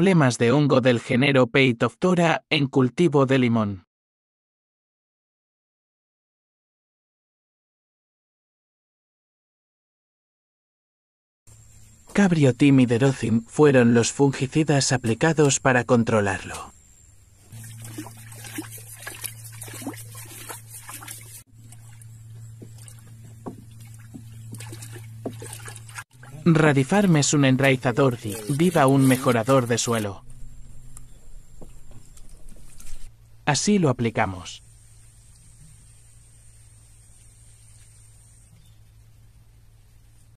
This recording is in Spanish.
Plemas de hongo del género Peitoptora en cultivo de limón. Cabriotim y Derocim fueron los fungicidas aplicados para controlarlo. Radifarm es un enraizador y viva un mejorador de suelo. Así lo aplicamos.